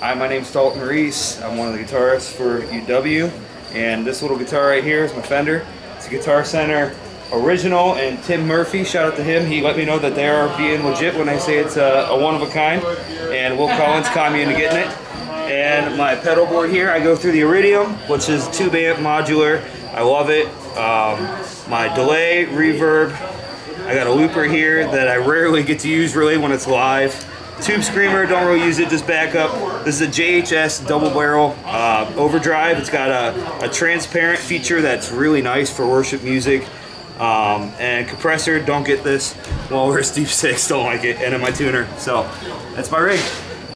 Hi, my name's Daulton Reese. I'm one of the guitarists for UW, and this little guitar right here is my Fender. It's a Guitar Center original, and Tim Murphy, shout out to him. He let me know that they are being legit when I say it's a, a one of a kind, and Will Collins caught me into getting it. And my pedal board here, I go through the Iridium, which is tube amp modular. I love it. Um, my delay, reverb. I got a looper here that I rarely get to use really when it's live. Tube Screamer, don't really use it, just backup. This is a JHS double barrel uh, overdrive. It's got a, a, transparent feature that's really nice for worship music. Um, and compressor, don't get this. Well, we're Steve 6, don't like it. And in my tuner. So, that's my rig.